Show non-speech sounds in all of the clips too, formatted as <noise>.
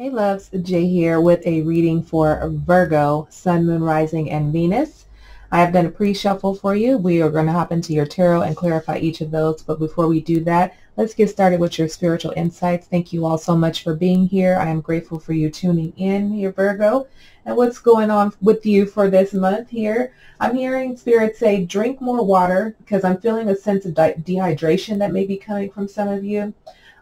Hey loves, Jay here with a reading for Virgo, Sun, Moon, Rising, and Venus. I have done a pre-shuffle for you. We are going to hop into your tarot and clarify each of those. But before we do that, let's get started with your spiritual insights. Thank you all so much for being here. I am grateful for you tuning in, your Virgo. And what's going on with you for this month here? I'm hearing Spirit say drink more water because I'm feeling a sense of dehydration that may be coming from some of you.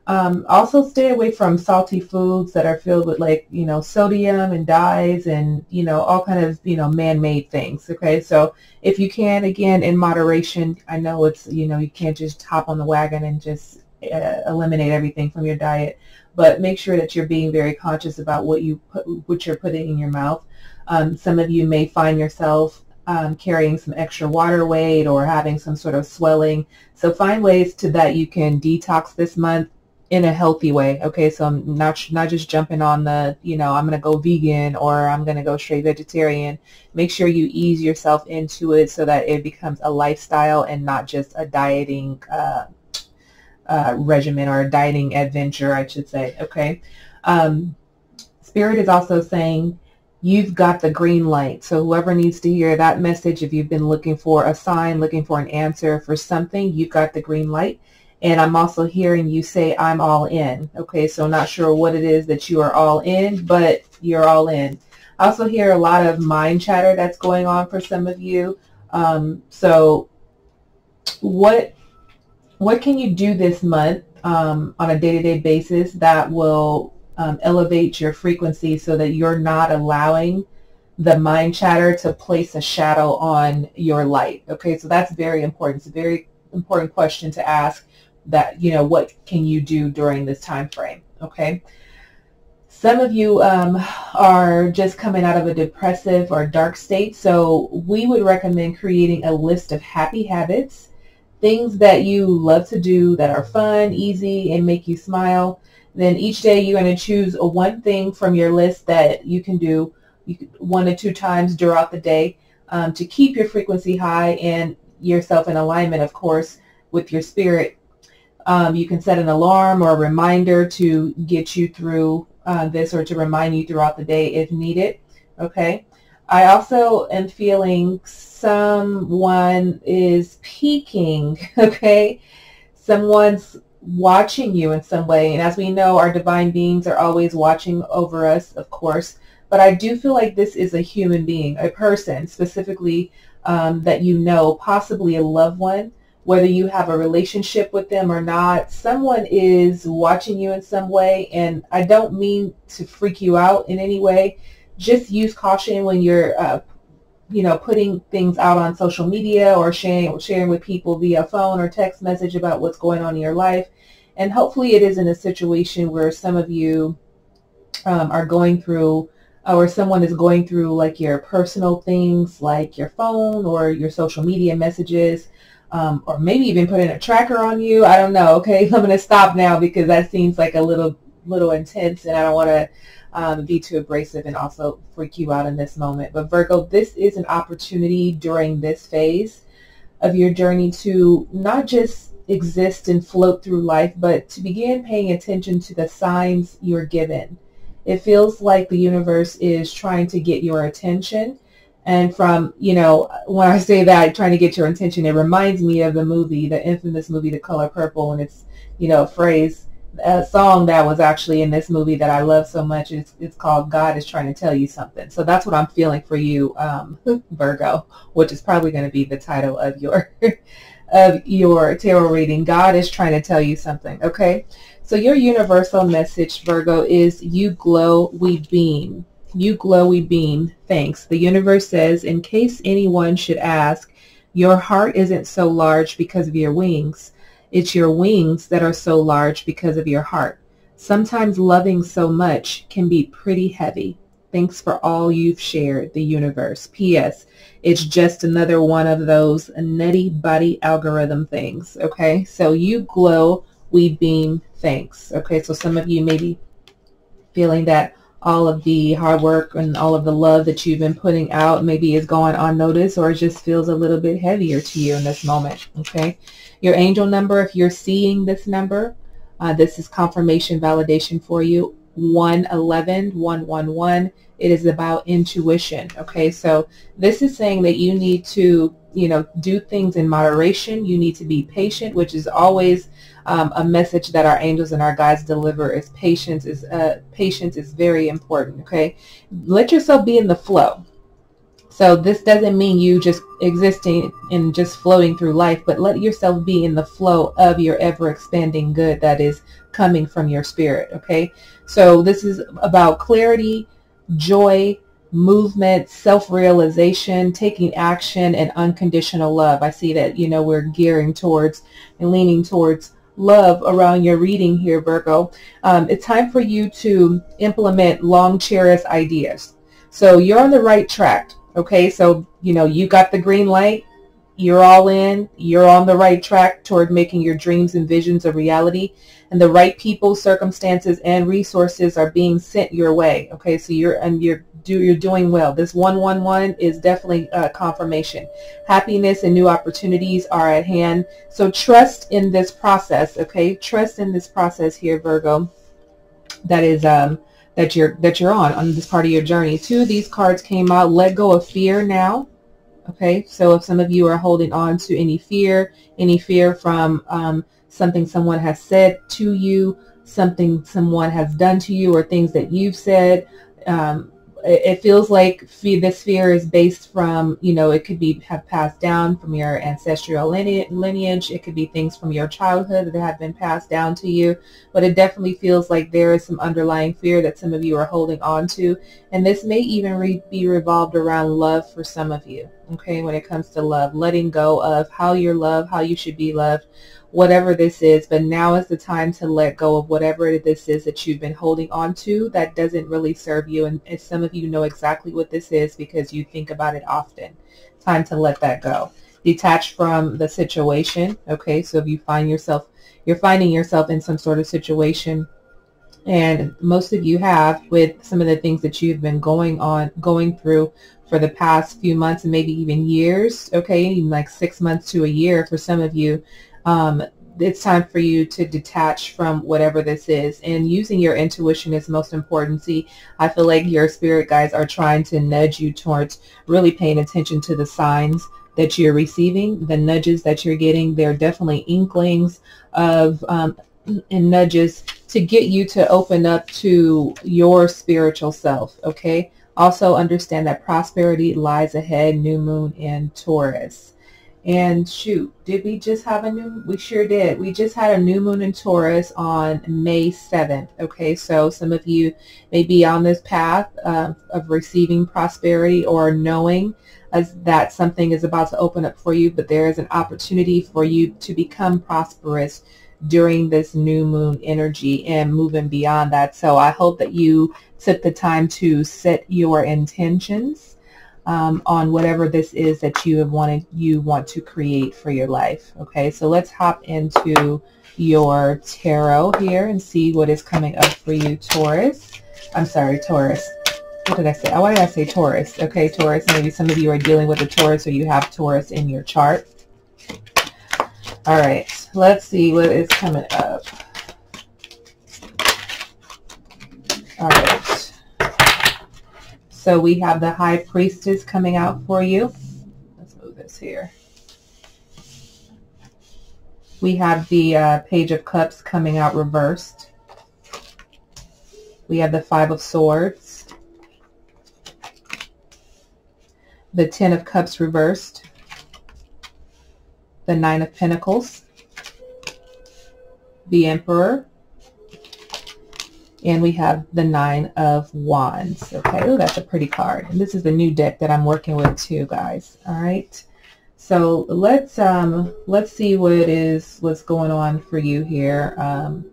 Um, also stay away from salty foods that are filled with like, you know, sodium and dyes and, you know, all kind of, you know, man-made things. Okay. So if you can, again, in moderation, I know it's, you know, you can't just hop on the wagon and just uh, eliminate everything from your diet, but make sure that you're being very conscious about what you put, what you're putting in your mouth. Um, some of you may find yourself um, carrying some extra water weight or having some sort of swelling. So find ways to that you can detox this month in a healthy way. Okay, so I'm not not just jumping on the, you know, I'm going to go vegan or I'm going to go straight vegetarian. Make sure you ease yourself into it so that it becomes a lifestyle and not just a dieting uh, uh, regimen or a dieting adventure, I should say. Okay. Um, Spirit is also saying you've got the green light. So whoever needs to hear that message, if you've been looking for a sign, looking for an answer for something, you've got the green light and I'm also hearing you say, I'm all in. Okay, so not sure what it is that you are all in, but you're all in. I also hear a lot of mind chatter that's going on for some of you. Um, so what what can you do this month um, on a day-to-day basis that will um, elevate your frequency so that you're not allowing the mind chatter to place a shadow on your light? Okay, so that's very important. It's a very important question to ask that, you know, what can you do during this time frame, okay? Some of you um, are just coming out of a depressive or dark state, so we would recommend creating a list of happy habits, things that you love to do that are fun, easy, and make you smile. Then each day you're going to choose one thing from your list that you can do one to two times throughout the day um, to keep your frequency high and yourself in alignment, of course, with your spirit um, you can set an alarm or a reminder to get you through uh, this or to remind you throughout the day if needed. Okay. I also am feeling someone is peeking. <laughs> Okay. Someone's watching you in some way. And as we know, our divine beings are always watching over us, of course. But I do feel like this is a human being, a person specifically um, that you know, possibly a loved one whether you have a relationship with them or not, someone is watching you in some way. And I don't mean to freak you out in any way. Just use caution when you're, uh, you know, putting things out on social media or sharing, sharing with people via phone or text message about what's going on in your life. And hopefully it is in a situation where some of you um, are going through or someone is going through like your personal things like your phone or your social media messages um, or maybe even putting a tracker on you. I don't know. Okay, <laughs> I'm going to stop now because that seems like a little little intense, and I don't want to um, be too abrasive and also freak you out in this moment. But Virgo, this is an opportunity during this phase of your journey to not just exist and float through life, but to begin paying attention to the signs you're given. It feels like the universe is trying to get your attention and from, you know, when I say that, trying to get your attention, it reminds me of the movie, the infamous movie, The Color Purple, and it's, you know, a phrase, a song that was actually in this movie that I love so much. It's, it's called God is Trying to Tell You Something. So that's what I'm feeling for you, um, <laughs> Virgo, which is probably going to be the title of your, <laughs> of your tarot reading. God is trying to tell you something. Okay. So your universal message, Virgo, is you glow, we beam. You glowy beam, thanks. The universe says, in case anyone should ask, your heart isn't so large because of your wings. It's your wings that are so large because of your heart. Sometimes loving so much can be pretty heavy. Thanks for all you've shared, the universe. P.S. It's just another one of those nutty buddy algorithm things, okay? So you glow, we beam, thanks. Okay, so some of you may be feeling that all of the hard work and all of the love that you've been putting out maybe is going unnoticed or it just feels a little bit heavier to you in this moment, okay? Your angel number, if you're seeing this number, uh, this is confirmation validation for you. 111, 111. It is about intuition. Okay, so this is saying that you need to, you know, do things in moderation. You need to be patient, which is always um, a message that our angels and our guides deliver. Is patience is uh, patience is very important. Okay, let yourself be in the flow. So this doesn't mean you just existing and just floating through life, but let yourself be in the flow of your ever expanding good that is coming from your spirit. Okay. So this is about clarity, joy, movement, self-realization, taking action, and unconditional love. I see that, you know, we're gearing towards and leaning towards love around your reading here, Virgo. Um, it's time for you to implement long cherished ideas. So you're on the right track. Okay, so, you know, you got the green light. You're all in. You're on the right track toward making your dreams and visions a reality. And the right people, circumstances, and resources are being sent your way. Okay, so you're and you're do you're doing well. This 111 is definitely a confirmation. Happiness and new opportunities are at hand. So trust in this process, okay? Trust in this process here, Virgo. That is um that you're that you're on on this part of your journey. Two of these cards came out. Let go of fear now. Okay, so if some of you are holding on to any fear, any fear from um, something someone has said to you, something someone has done to you, or things that you've said, um, it feels like this fear is based from, you know, it could be have passed down from your ancestral lineage. It could be things from your childhood that have been passed down to you. But it definitely feels like there is some underlying fear that some of you are holding on to. And this may even re be revolved around love for some of you. Okay, when it comes to love, letting go of how you're loved, how you should be loved, whatever this is, but now is the time to let go of whatever this is that you've been holding on to that doesn't really serve you. And, some of you know exactly what this is because you think about it often. Time to let that go. Detach from the situation. Okay, so if you find yourself, you're finding yourself in some sort of situation and most of you have with some of the things that you've been going on going through for the past few months and maybe even years okay even like six months to a year for some of you um, it's time for you to detach from whatever this is. And using your intuition is most important. See i feel like your spirit guides are trying to nudge you towards really paying attention to the signs that you're receiving the nudges that you're getting. They're definitely inklings of um, and nudges to get you to open up to your spiritual self okay? Also understand that prosperity lies ahead new moon in taurus and shoot, did we just have a new, we sure did. We just had a new moon in Taurus on May 7th. Okay, so some of you may be on this path uh, of receiving prosperity or knowing as that something is about to open up for you, but there is an opportunity for you to become prosperous during this new moon energy and moving beyond that. So I hope that you took the time to set your intentions um, on whatever this is that you have wanted you want to create for your life. Okay, so let's hop into your tarot here and see what is coming up for you, Taurus. I'm sorry, Taurus. What did I say? Why did I say Taurus? Okay, Taurus. Maybe some of you are dealing with a Taurus or you have Taurus in your chart. All right, let's see what is coming up. All right. So we have the High Priestess coming out for you. Let's move this here. We have the uh, Page of Cups coming out reversed. We have the Five of Swords. The Ten of Cups reversed. The Nine of Pentacles. The Emperor and we have the Nine of Wands. Okay, oh, that's a pretty card. And this is the new deck that I'm working with too, guys. All right. So let's um let's see what is, what's going on for you here. Um,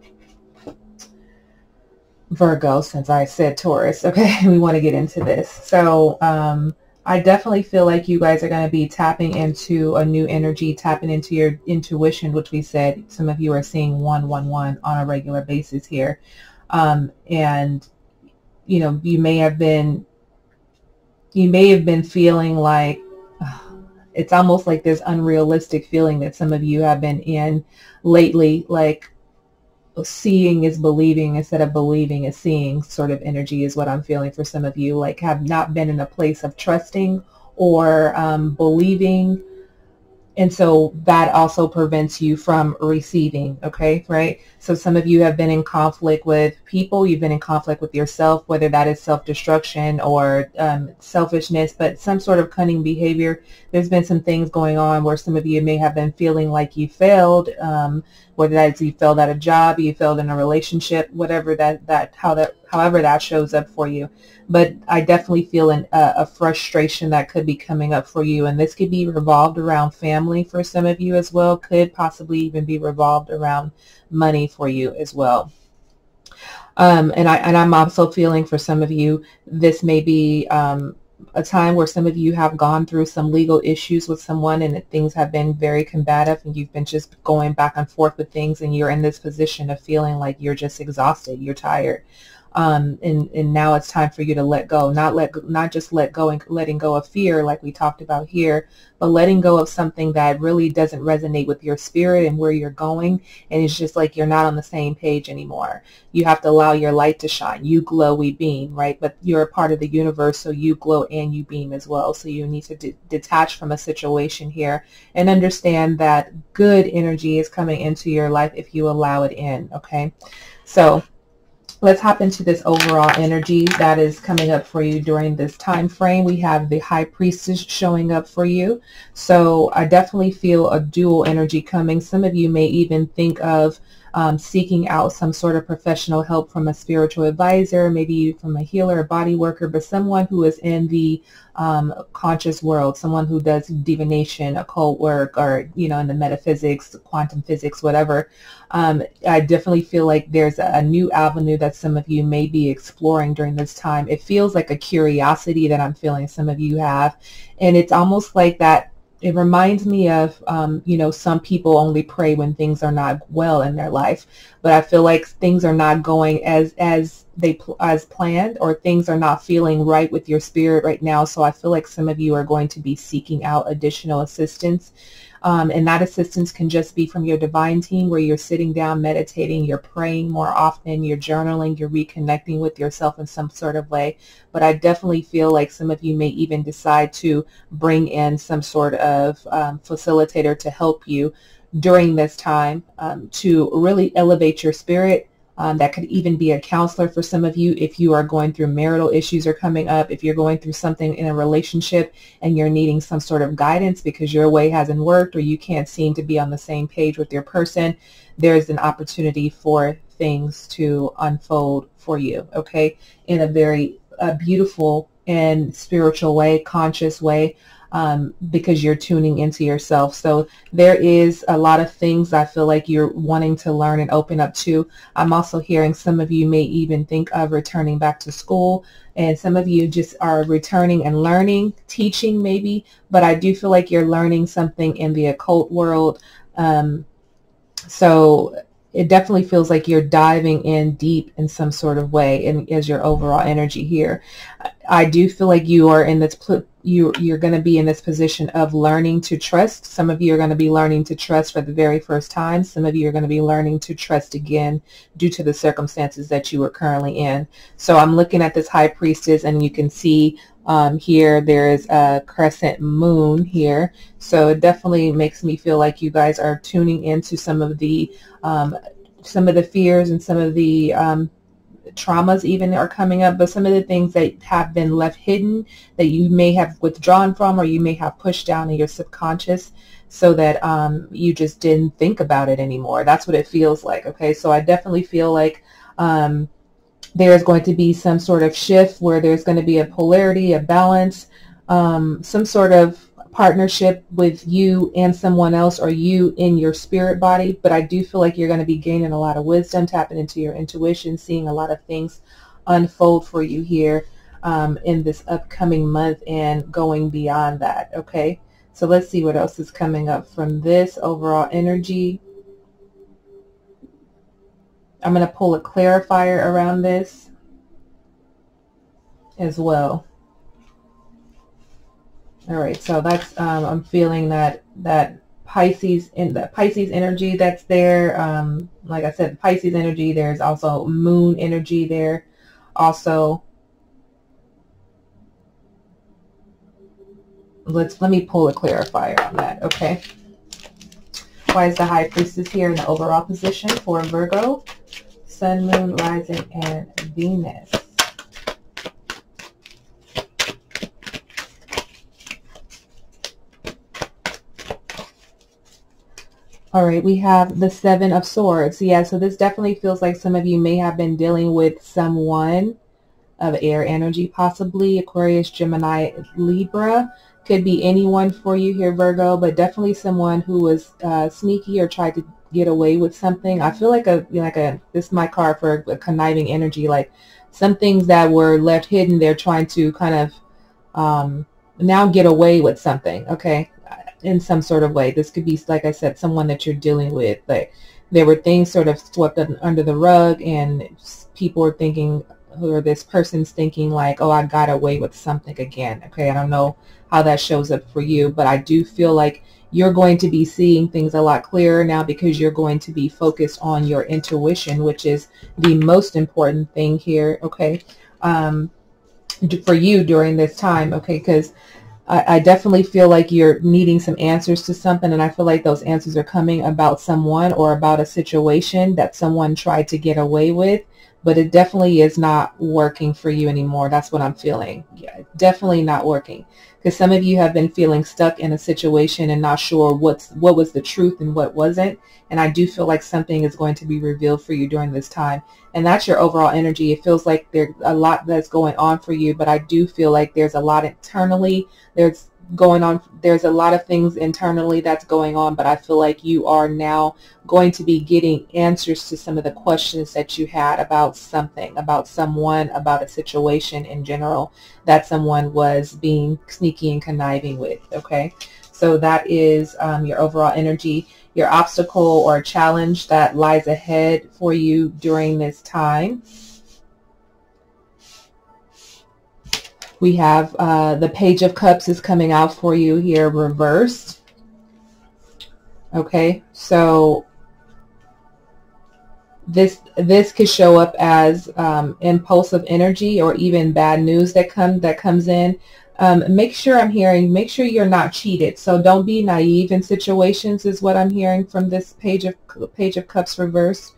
Virgo, since I said Taurus. Okay, <laughs> we want to get into this. So um, I definitely feel like you guys are going to be tapping into a new energy, tapping into your intuition, which we said some of you are seeing 111 on a regular basis here. Um, and, you know, you may have been, you may have been feeling like, <sighs> it's almost like this unrealistic feeling that some of you have been in lately, like, seeing is believing instead of believing is seeing sort of energy is what I'm feeling for some of you. Like have not been in a place of trusting or um, believing and so that also prevents you from receiving, okay, right? So some of you have been in conflict with people, you've been in conflict with yourself, whether that is self-destruction or um, selfishness, but some sort of cunning behavior. There's been some things going on where some of you may have been feeling like you failed, um, whether that's you failed at a job, you failed in a relationship, whatever that, that, how that, however that shows up for you but I definitely feel an, a frustration that could be coming up for you. And this could be revolved around family for some of you as well, could possibly even be revolved around money for you as well. Um, and, I, and I'm also feeling for some of you, this may be um, a time where some of you have gone through some legal issues with someone and things have been very combative and you've been just going back and forth with things and you're in this position of feeling like you're just exhausted, you're tired um, and and now it's time for you to let go. Not let not just let go and letting go of fear like we talked about here but letting go of something that really doesn't resonate with your spirit and where you're going. And it's just like you're not on the same page anymore. You have to allow your light to shine. You glow we beam right? But you're a part of the universe so you glow and you beam as well. So you need to de- detach from a situation here and understand that good energy is coming into your life if you allow it in okay? So let's hop into this overall energy that is coming up for you during this time frame. We have the High Priestess showing up for you. So I definitely feel a dual energy coming. Some of you may even think of um, seeking out some sort of professional help from a spiritual advisor, maybe from a healer, a body worker, but someone who is in the um, conscious world, someone who does divination, occult work, or, you know, in the metaphysics, quantum physics, whatever. Um, I definitely feel like there's a new avenue that some of you may be exploring during this time. It feels like a curiosity that I'm feeling some of you have. And it's almost like that it reminds me of, um, you know, some people only pray when things are not well in their life, but I feel like things are not going as as they as planned, or things are not feeling right with your spirit right now. So I feel like some of you are going to be seeking out additional assistance um, and that assistance can just be from your divine team where you're sitting down, meditating, you're praying more often, you're journaling, you're reconnecting with yourself in some sort of way. But I definitely feel like some of you may even decide to bring in some sort of um, facilitator to help you during this time um, to really elevate your spirit um, that could even be a counselor for some of you if you are going through marital issues are coming up, if you're going through something in a relationship and you're needing some sort of guidance because your way hasn't worked or you can't seem to be on the same page with your person, there's an opportunity for things to unfold for you, okay, in a very uh, beautiful and spiritual way, conscious way um, because you're tuning into yourself. So there is a lot of things I feel like you're wanting to learn and open up to. I'm also hearing some of you may even think of returning back to school and some of you just are returning and learning, teaching maybe, but I do feel like you're learning something in the occult world. Um, so it definitely feels like you're diving in deep in some sort of way and as your overall energy here. I do feel like you are in this you you're going to be in this position of learning to trust. Some of you are going to be learning to trust for the very first time. Some of you are going to be learning to trust again due to the circumstances that you are currently in. So I'm looking at this high priestess and you can see um, here there is a crescent moon here. So it definitely makes me feel like you guys are tuning into some of the um, some of the fears and some of the um, traumas even are coming up, but some of the things that have been left hidden that you may have withdrawn from or you may have pushed down in your subconscious so that um, you just didn't think about it anymore. That's what it feels like. Okay, so I definitely feel like um, there's going to be some sort of shift where there's going to be a polarity, a balance, um, some sort of partnership with you and someone else or you in your spirit body. But I do feel like you're going to be gaining a lot of wisdom, tapping into your intuition, seeing a lot of things unfold for you here um, in this upcoming month and going beyond that. Okay. So let's see what else is coming up from this overall energy. I'm going to pull a clarifier around this as well. All right, so that's, um, I'm feeling that, that Pisces in the Pisces energy that's there. Um, like I said, Pisces energy. There's also Moon energy there. Also, let's let me pull a clarifier on that. Okay. Why is the High Priestess here in the overall position for Virgo? Sun, Moon, Rising, and Venus. All right, we have the Seven of Swords. Yeah, so this definitely feels like some of you may have been dealing with someone of air energy, possibly Aquarius, Gemini, Libra. Could be anyone for you here, Virgo, but definitely someone who was uh, sneaky or tried to get away with something. I feel like a like a this is my card for a conniving energy, like some things that were left hidden. They're trying to kind of um, now get away with something. Okay, in some sort of way. This could be, like I said, someone that you're dealing with. Like there were things sort of swept under the rug, and people are thinking, or this person's thinking like, oh, I got away with something again. Okay, I don't know how that shows up for you, but I do feel like you're going to be seeing things a lot clearer now because you're going to be focused on your intuition, which is the most important thing here. Okay. Um, for you during this time. Okay. Because I, I definitely feel like you're needing some answers to something and I feel like those answers are coming about someone or about a situation that someone tried to get away with but it definitely is not working for you anymore. That's what I'm feeling. Yeah, definitely not working. Because some of you have been feeling stuck in a situation and not sure what's what was the truth and what wasn't. And I do feel like something is going to be revealed for you during this time. And that's your overall energy. It feels like there's a lot that's going on for you, but I do feel like there's a lot internally. There's going on. There's a lot of things internally that's going on, but I feel like you are now going to be getting answers to some of the questions that you had about something, about someone, about a situation in general that someone was being sneaky and conniving with. Okay. So that is um, your overall energy, your obstacle or challenge that lies ahead for you during this time. We have uh, the Page of Cups is coming out for you here reversed. Okay, so this this could show up as um, impulsive energy or even bad news that come that comes in. Um, make sure I'm hearing. Make sure you're not cheated. So don't be naive in situations, is what I'm hearing from this page of page of cups reversed.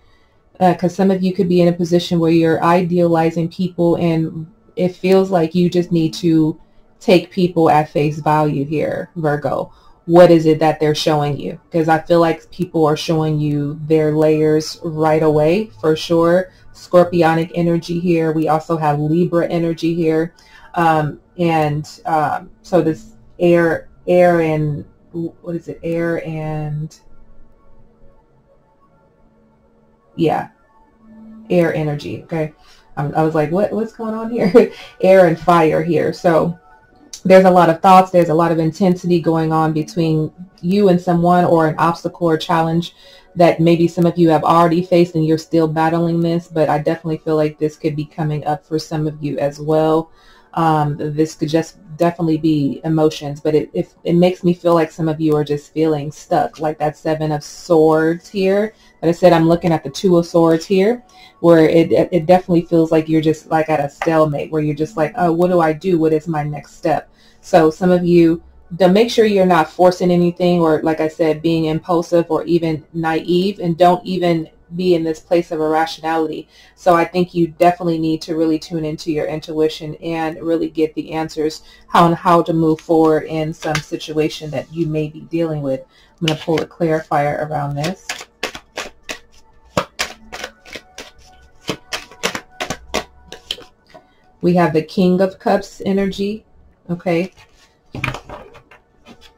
Because uh, some of you could be in a position where you're idealizing people and it feels like you just need to take people at face value here, Virgo. What is it that they're showing you? Because I feel like people are showing you their layers right away for sure. Scorpionic energy here. We also have Libra energy here. Um, and um, so this air, air and, what is it? Air and, yeah, air energy. Okay. I was like, what, what's going on here? <laughs> Air and fire here. So there's a lot of thoughts. There's a lot of intensity going on between you and someone or an obstacle or challenge that maybe some of you have already faced and you're still battling this. But I definitely feel like this could be coming up for some of you as well. Um, this could just definitely be emotions, but it, it, it makes me feel like some of you are just feeling stuck, like that seven of swords here. Like I said, I'm looking at the two of swords here, where it, it definitely feels like you're just like at a stalemate, where you're just like, oh, what do I do? What is my next step? So some of you, to make sure you're not forcing anything or, like I said, being impulsive or even naive, and don't even be in this place of irrationality. So I think you definitely need to really tune into your intuition and really get the answers on how to move forward in some situation that you may be dealing with. I'm going to pull a clarifier around this. We have the King of Cups energy, okay?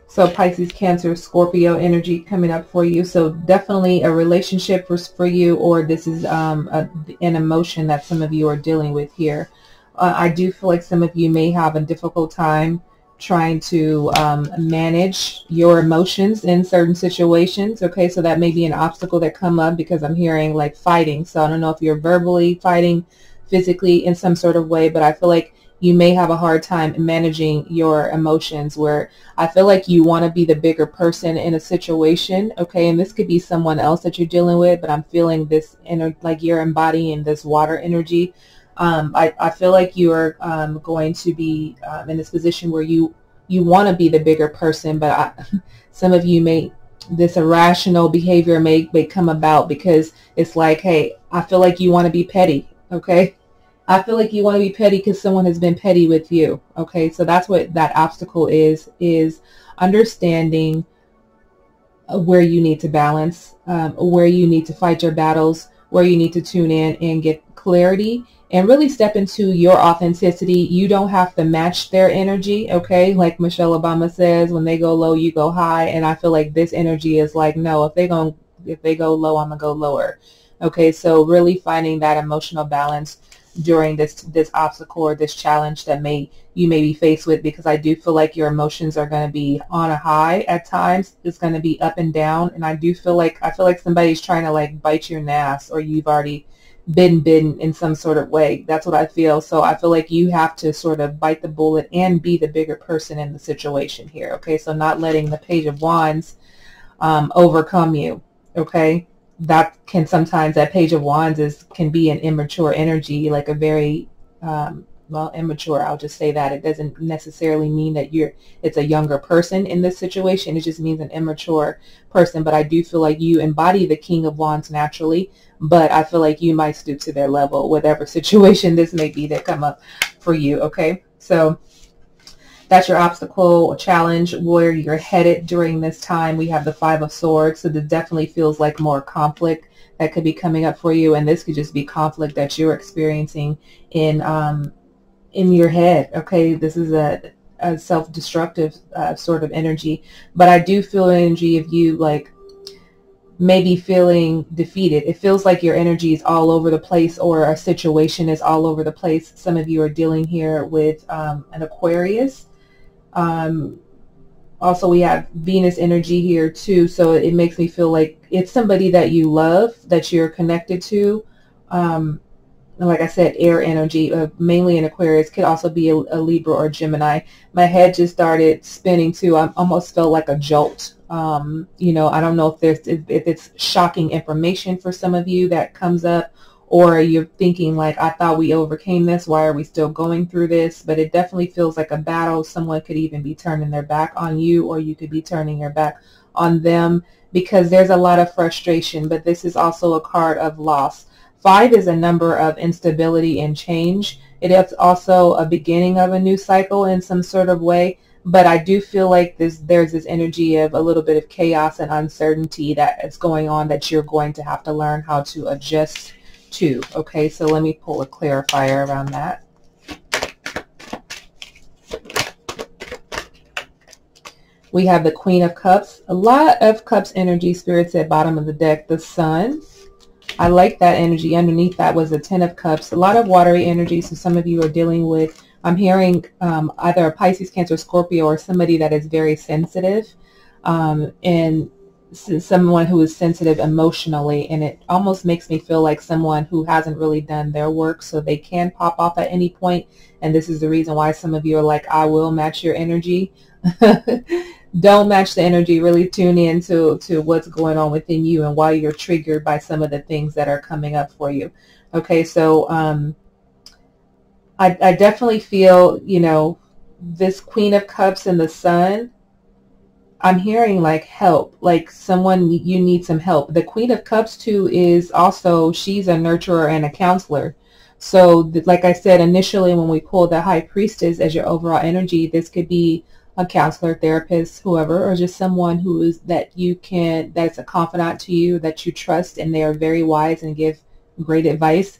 So Pisces, Cancer, Scorpio energy coming up for you. So definitely a relationship for, for you or this is um, a, an emotion that some of you are dealing with here. Uh, I do feel like some of you may have a difficult time trying to um, manage your emotions in certain situations. Okay, so that may be an obstacle that come up because I'm hearing like fighting. So I don't know if you're verbally fighting physically in some sort of way, but I feel like you may have a hard time managing your emotions where I feel like you want to be the bigger person in a situation, okay? And this could be someone else that you're dealing with, but I'm feeling this inner, like you're embodying this water energy. Um, I, I feel like you're um, going to be um, in this position where you, you want to be the bigger person, but I, <laughs> some of you may, this irrational behavior may, may come about because it's like, hey, I feel like you want to be petty, okay? I feel like you want to be petty because someone has been petty with you. Okay, so that's what that obstacle is, is understanding uh, where you need to balance, um, where you need to fight your battles, where you need to tune in and get clarity and really step into your authenticity. You don't have to match their energy, okay? Like Michelle Obama says, when they go low, you go high. And I feel like this energy is like, no, if they go, if they go low, I'm gonna go lower. Okay, so really finding that emotional balance during this this obstacle or this challenge that may you may be faced with because I do feel like your emotions are going to be on a high at times. It's going to be up and down, and I do feel like I feel like somebody's trying to like bite your nass, or you've already been bitten in some sort of way. That's what I feel. So I feel like you have to sort of bite the bullet and be the bigger person in the situation here. Okay, so not letting the Page of Wands um, overcome you. Okay, that can sometimes that page of wands is can be an immature energy like a very um, well immature i'll just say that. It doesn't necessarily mean that you're it's a younger person in this situation. It just means an immature person. But i do feel like you embody the king of wands naturally but i feel like you might stoop to their level whatever <laughs> situation this may be that come up for you okay? So that's your obstacle or challenge where you're headed during this time. We have the Five of Swords, so this definitely feels like more conflict that could be coming up for you, and this could just be conflict that you're experiencing in um, in your head. Okay, this is a, a self-destructive uh, sort of energy, but I do feel energy of you like maybe feeling defeated. It feels like your energy is all over the place or a situation is all over the place. Some of you are dealing here with um, an Aquarius um, also, we have Venus energy here too, so it makes me feel like it's somebody that you love, that you're connected to. Um, like I said, air energy, uh, mainly in Aquarius, could also be a, a, Libra or Gemini. My head just started spinning too. I almost felt like a jolt. Um, you know, I don't know if there's if, if it's shocking information for some of you that comes up, or you're thinking like, I thought we overcame this. Why are we still going through this? But it definitely feels like a battle. Someone could even be turning their back on you or you could be turning your back on them because there's a lot of frustration, but this is also a card of loss. Five is a number of instability and change. It is also a beginning of a new cycle in some sort of way, but I do feel like this, there's this energy of a little bit of chaos and uncertainty that is going on that you're going to have to learn how to adjust two. Okay, so let me pull a clarifier around that. We have the Queen of Cups. A lot of Cups energy spirits at bottom of the deck. The Sun. I like that energy. Underneath that was the Ten of Cups. A lot of watery energy. So some of you are dealing with, I'm hearing um, either a Pisces, Cancer, Scorpio, or somebody that is very sensitive. Um, and someone who is sensitive emotionally and it almost makes me feel like someone who hasn't really done their work so they can pop off at any point and this is the reason why some of you are like I will match your energy. <laughs> Don't match the energy really tune in to, to what's going on within you and why you're triggered by some of the things that are coming up for you. Okay so um, I, I definitely feel you know this queen of cups and the sun I'm hearing like help, like someone you need some help. The Queen of Cups too is also, she's a nurturer and a counselor. So like I said initially when we pulled the High Priestess as your overall energy, this could be a counselor, therapist, whoever, or just someone who is that you can, that's a confidant to you, that you trust and they are very wise and give great advice.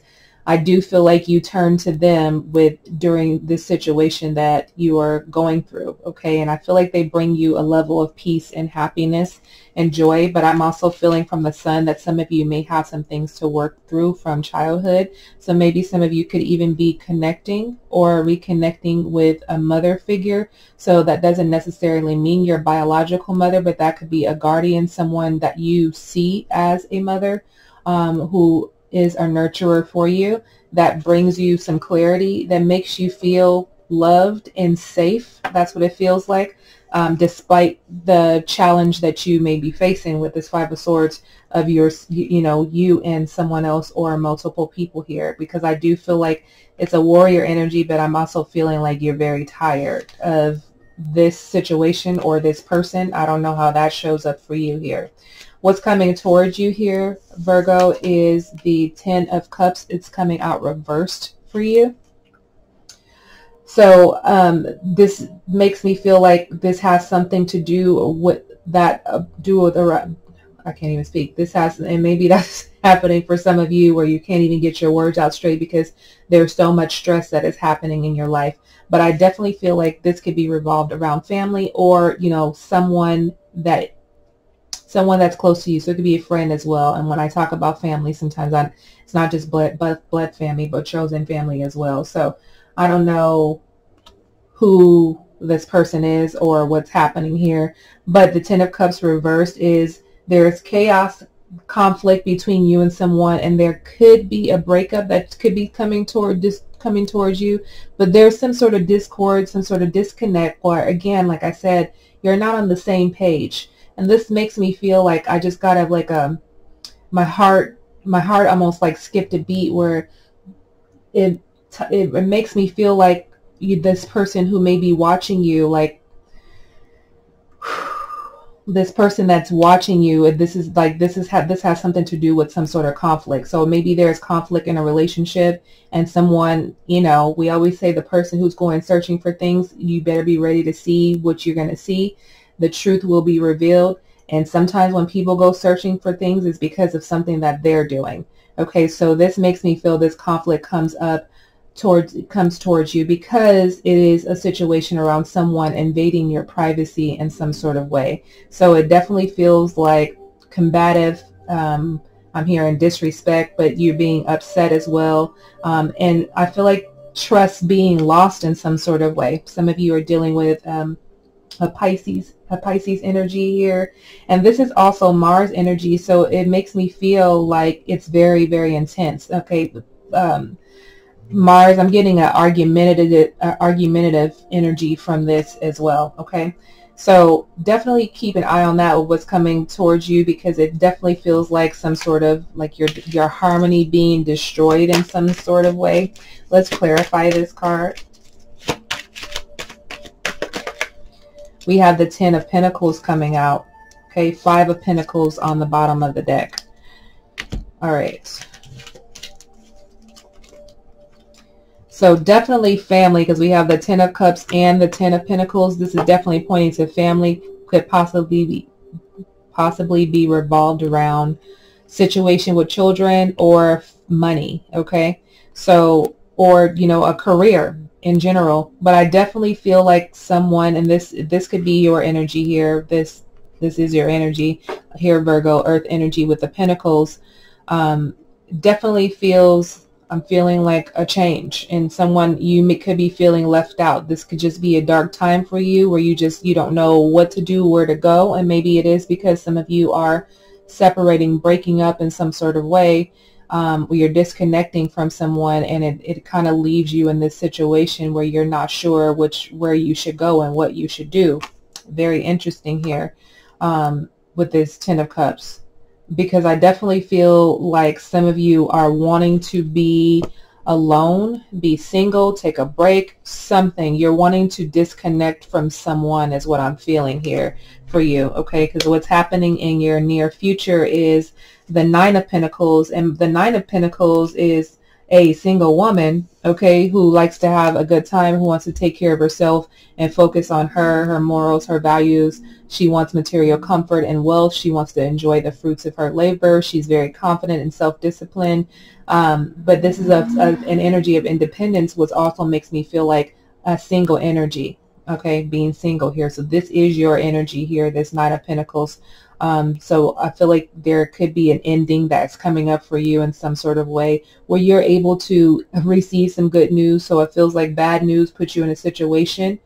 I do feel like you turn to them with during this situation that you are going through. Okay. And I feel like they bring you a level of peace and happiness and joy. But I'm also feeling from the sun that some of you may have some things to work through from childhood. So maybe some of you could even be connecting or reconnecting with a mother figure. So that doesn't necessarily mean your biological mother, but that could be a guardian, someone that you see as a mother um, who is a nurturer for you that brings you some clarity, that makes you feel loved and safe. That's what it feels like, um, despite the challenge that you may be facing with this Five of Swords of your, you know, you and someone else or multiple people here. Because I do feel like it's a warrior energy, but I'm also feeling like you're very tired of this situation or this person. I don't know how that shows up for you here. What's coming towards you here, Virgo, is the Ten of Cups. It's coming out reversed for you. So um, this makes me feel like this has something to do with that uh, do with the I can't even speak. This has and maybe <laughs> that's happening for some of you where you can't even get your words out straight because there's so much stress that is happening in your life. But I definitely feel like this could be revolved around family or you know someone that someone that's close to you. So it could be a friend as well. And when I talk about family, sometimes I, it's not just blood, blood, blood family, but chosen family as well. So I don't know who this person is or what's happening here. But the Ten of Cups reversed is there's chaos, conflict between you and someone, and there could be a breakup that could be coming toward this coming towards you. But there's some sort of discord, some sort of disconnect, or again, like I said, you're not on the same page and this makes me feel like I just got to like a um, my heart my heart almost like skipped a beat where it it, it makes me feel like you, this person who may be watching you like <sighs> this person that's watching you this is like this is ha- this has something to do with some sort of conflict. So maybe there's conflict in a relationship and someone you know we always say the person who's going searching for things you better be ready to see what you're going to see the truth will be revealed. And sometimes when people go searching for things, it's because of something that they're doing. Okay, so this makes me feel this conflict comes up towards comes towards you because it is a situation around someone invading your privacy in some sort of way. So it definitely feels like combative. Um, I'm hearing disrespect, but you're being upset as well. Um, and I feel like trust being lost in some sort of way. Some of you are dealing with um, a Pisces, a Pisces energy here. And this is also Mars energy. So it makes me feel like it's very, very intense. Okay. Um, Mars, I'm getting an argumentative, uh, argumentative energy from this as well. Okay. So definitely keep an eye on that what's coming towards you because it definitely feels like some sort of like your your harmony being destroyed in some sort of way. Let's clarify this card. We have the Ten of Pentacles coming out. Okay, Five of Pentacles on the bottom of the deck. All right. So definitely family because we have the Ten of Cups and the Ten of Pentacles. This is definitely pointing to family. Could possibly be, possibly be revolved around situation with children or money. Okay. So, or, you know, a career in general, but I definitely feel like someone, and this this could be your energy here. This this is your energy here, Virgo, Earth energy with the Pentacles. Um, definitely feels I'm feeling like a change and someone you may, could be feeling left out. This could just be a dark time for you where you just you don't know what to do, where to go, and maybe it is because some of you are separating, breaking up in some sort of way um, you're disconnecting from someone and it, it kind of leaves you in this situation where you're not sure which where you should go and what you should do. Very interesting here um, with this Ten of Cups because I definitely feel like some of you are wanting to be alone, be single, take a break, something. You're wanting to disconnect from someone is what I'm feeling here for you, okay? Because what's happening in your near future is the Nine of Pentacles, and the Nine of Pentacles is a single woman, okay, who likes to have a good time, who wants to take care of herself and focus on her, her morals, her values. She wants material comfort and wealth. She wants to enjoy the fruits of her labor. She's very confident and self-disciplined. Um, but this is a, a, an energy of independence, which also makes me feel like a single energy, okay, being single here. So this is your energy here, this Nine of Pentacles. Um, so I feel like there could be an ending that's coming up for you in some sort of way where you're able to receive some good news. So it feels like bad news puts you in a situation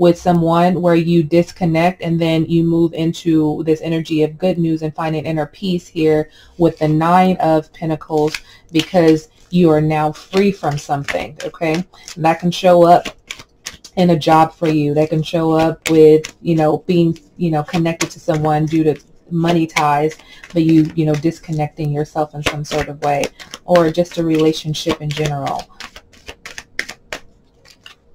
with someone where you disconnect and then you move into this energy of good news and finding inner peace here with the nine of pentacles because you are now free from something okay and that can show up in a job for you that can show up with you know being you know connected to someone due to money ties but you you know disconnecting yourself in some sort of way or just a relationship in general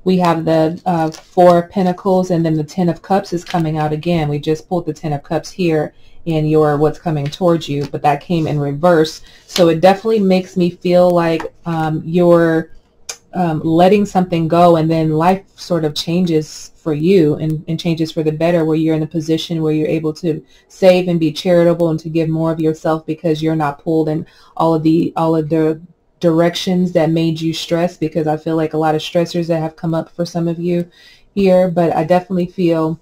we have the uh, Four Pentacles and then the Ten of Cups is coming out again. We just pulled the Ten of Cups here in your what's coming towards you, but that came in reverse. So it definitely makes me feel like um, you're um, letting something go and then life sort of changes for you and, and changes for the better where you're in a position where you're able to save and be charitable and to give more of yourself because you're not pulled in all of the all of the directions that made you stressed because I feel like a lot of stressors that have come up for some of you here, but I definitely feel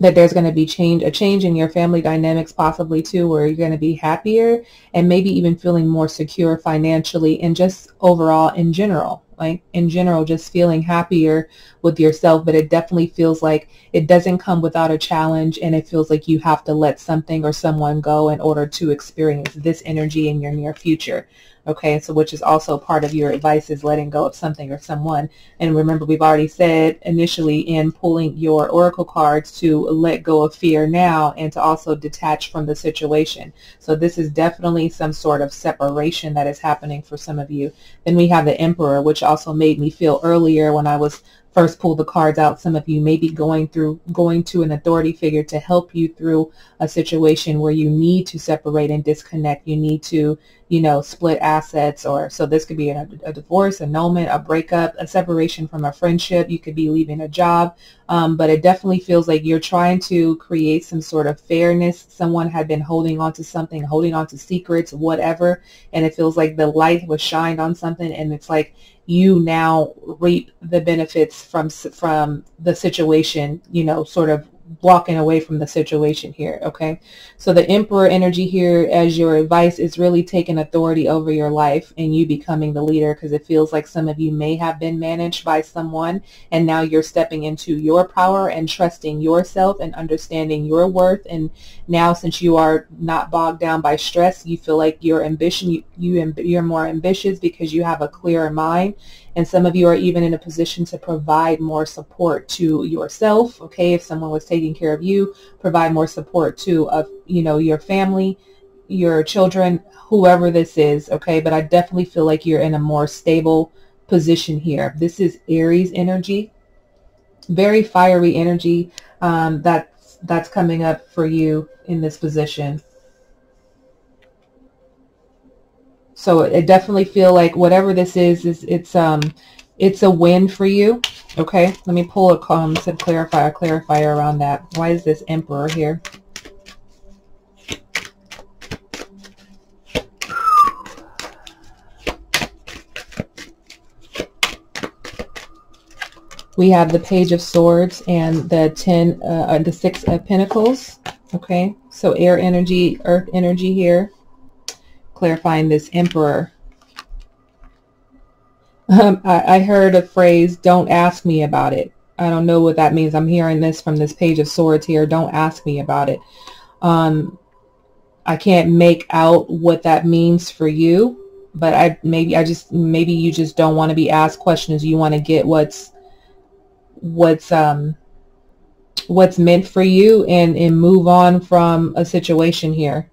that there's going to be change, a change in your family dynamics possibly too, where you're going to be happier and maybe even feeling more secure financially and just overall in general, like in general, just feeling happier with yourself. But it definitely feels like it doesn't come without a challenge and it feels like you have to let something or someone go in order to experience this energy in your near future. Okay, so which is also part of your advice is letting go of something or someone. And remember, we've already said initially in pulling your oracle cards to let go of fear now and to also detach from the situation. So this is definitely some sort of separation that is happening for some of you. Then we have the emperor, which also made me feel earlier when I was first pull the cards out. Some of you may be going through, going to an authority figure to help you through a situation where you need to separate and disconnect. You need to, you know, split assets or so this could be a, a divorce, annulment, a breakup, a separation from a friendship. You could be leaving a job. Um, but it definitely feels like you're trying to create some sort of fairness. Someone had been holding on to something, holding on to secrets, whatever. And it feels like the light was shined on something and it's like you now reap the benefits from from the situation, you know, sort of walking away from the situation here, okay? So the emperor energy here as your advice is really taking authority over your life and you becoming the leader because it feels like some of you may have been managed by someone and now you're stepping into your power and trusting yourself and understanding your worth and now since you are not bogged down by stress, you feel like your ambition, you, you you're more ambitious because you have a clearer mind and some of you are even in a position to provide more support to yourself. Okay, if someone was taking care of you, provide more support to, you know, your family, your children, whoever this is. Okay, but I definitely feel like you're in a more stable position here. This is Aries energy, very fiery energy um, that's coming up for you in this position. So I definitely feel like whatever this is, is it's um it's a win for you. Okay, let me pull a um said clarify a clarifier around that. Why is this emperor here? We have the Page of Swords and the ten, uh, uh the Six of Pentacles. Okay, so air energy, earth energy here clarifying this emperor. Um, I, I heard a phrase, don't ask me about it. I don't know what that means. I'm hearing this from this page of swords here. Don't ask me about it. Um, I can't make out what that means for you, but I maybe I just maybe you just don't want to be asked questions. You want to get what's what's um what's meant for you and and move on from a situation here.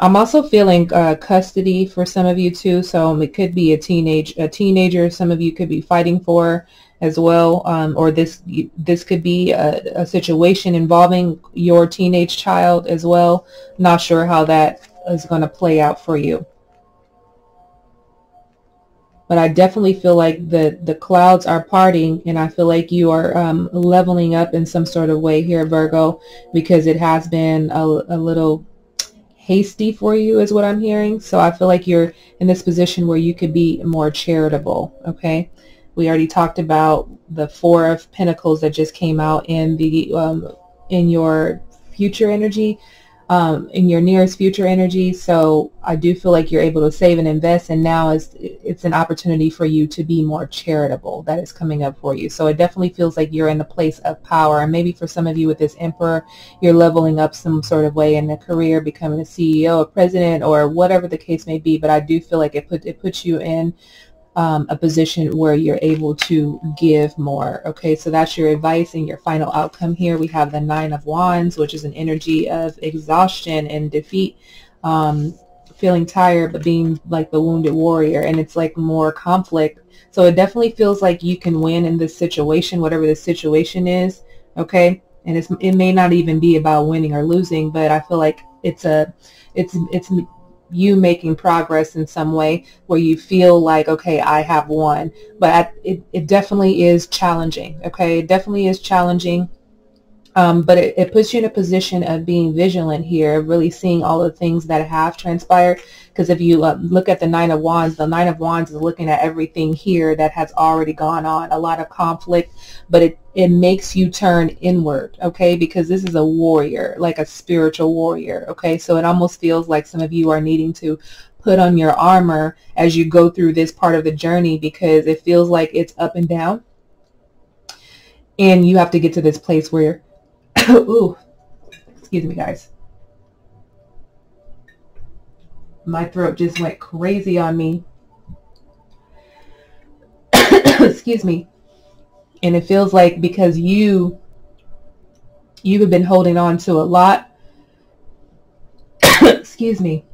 I'm also feeling uh, custody for some of you too. So it could be a teenage a teenager. Some of you could be fighting for as well, um, or this this could be a, a, situation involving your teenage child as well. Not sure how that is going to play out for you. But I definitely feel like the, the clouds are parting and I feel like you are um, leveling up in some sort of way here, Virgo, because it has been a, a little hasty for you is what I'm hearing. So I feel like you're in this position where you could be more charitable, okay? We already talked about the Four of Pentacles that just came out in the um, in your future energy. Um, in your nearest future energy. So I do feel like you're able to save and invest, and now is it's an opportunity for you to be more charitable. That is coming up for you. So it definitely feels like you're in a place of power, and maybe for some of you with this Emperor, you're leveling up some sort of way in a career, becoming a CEO, a president, or whatever the case may be. But I do feel like it put it puts you in um, a position where you're able to give more. Okay, so that's your advice and your final outcome here. We have the Nine of Wands, which is an energy of exhaustion and defeat, um, feeling tired, but being like the wounded warrior. And it's like more conflict. So it definitely feels like you can win in this situation, whatever the situation is. Okay, and it's, it may not even be about winning or losing, but I feel like it's a, it's, it's you making progress in some way where you feel like, okay, I have won. But it, it definitely is challenging, okay? It definitely is challenging. Um, but it, it puts you in a position of being vigilant here, really seeing all the things that have transpired because if you uh, look at the Nine of Wands, the Nine of Wands is looking at everything here that has already gone on, a lot of conflict, but it, it makes you turn inward, okay? Because this is a warrior, like a spiritual warrior, okay? So it almost feels like some of you are needing to put on your armor as you go through this part of the journey because it feels like it's up and down. And you have to get to this place where, <coughs> ooh, excuse me guys my throat just went crazy on me. <coughs> Excuse me. And it feels like because you you have been holding on to a lot. <coughs> Excuse me.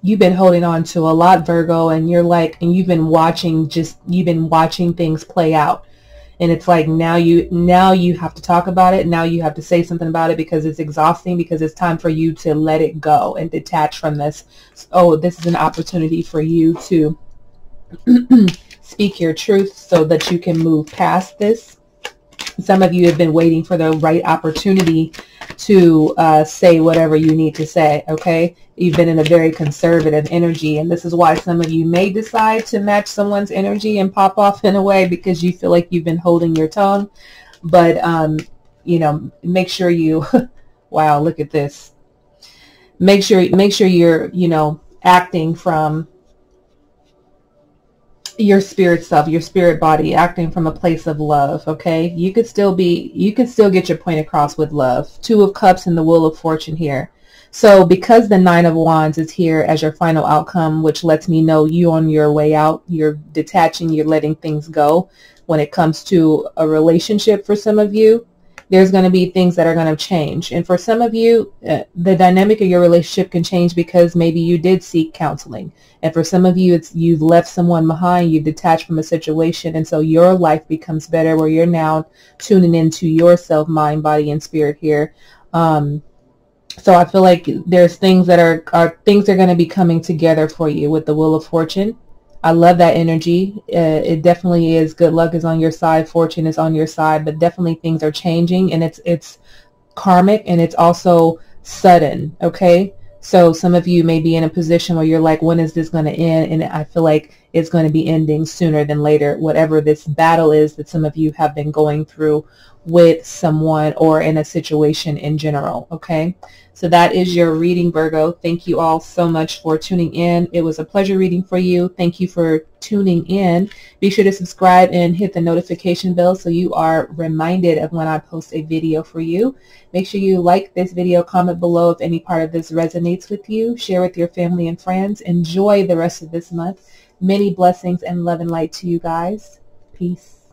You've been holding on to a lot, Virgo, and you're like, and you've been watching just, you've been watching things play out and it's like now you now you have to talk about it. Now you have to say something about it because it's exhausting because it's time for you to let it go and detach from this. Oh this is an opportunity for you to <clears throat> speak your truth so that you can move past this some of you have been waiting for the right opportunity to uh, say whatever you need to say, okay? You've been in a very conservative energy, and this is why some of you may decide to match someone's energy and pop off in a way because you feel like you've been holding your tongue. But, um, you know, make sure you, <laughs> wow, look at this. Make sure, make sure you're, you know, acting from your spirit self, your spirit body acting from a place of love, okay? You could still be, you could still get your point across with love. Two of Cups and the Wheel of Fortune here. So because the Nine of Wands is here as your final outcome, which lets me know you on your way out, you're detaching, you're letting things go when it comes to a relationship for some of you, there's going to be things that are going to change. And for some of you, uh, the dynamic of your relationship can change because maybe you did seek counseling. And for some of you, it's you've left someone behind, you've detached from a situation, and so your life becomes better where you're now tuning into yourself, mind, body, and spirit here. Um, so I feel like there's things that are, are things are going to be coming together for you with the Wheel of Fortune. I love that energy. Uh, it definitely is. Good luck is on your side. Fortune is on your side, but definitely things are changing and it's, it's karmic and it's also sudden. Okay. So some of you may be in a position where you're like, when is this going to end? And I feel like it's going to be ending sooner than later, whatever this battle is that some of you have been going through with someone or in a situation in general. Okay. So that is your reading, Virgo. Thank you all so much for tuning in. It was a pleasure reading for you. Thank you for tuning in. Be sure to subscribe and hit the notification bell so you are reminded of when I post a video for you. Make sure you like this video, comment below if any part of this resonates with you. Share with your family and friends. Enjoy the rest of this month. Many blessings and love and light to you guys. Peace.